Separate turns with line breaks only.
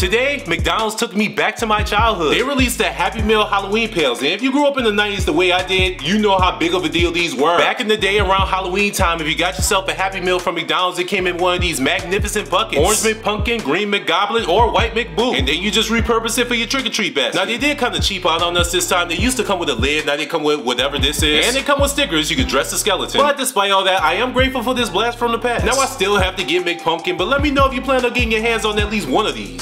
Today, McDonald's took me back to my childhood. They released the Happy Meal Halloween pails, and if you grew up in the 90s the way I did, you know how big of a deal these were. Back in the day around Halloween time, if you got yourself a Happy Meal from McDonald's, it came in one of these magnificent buckets. Orange McPumpkin, Green McGoblin, or White McBoo. And then you just repurpose it for your trick-or-treat basket. Now they did kind of cheap out on us this time. They used to come with a lid, now they come with whatever this is. And they come with stickers, you can dress the skeleton. But despite all that, I am grateful for this blast from the past. Now I still have to get McPumpkin, but let me know if you plan on getting your hands on at least one of these.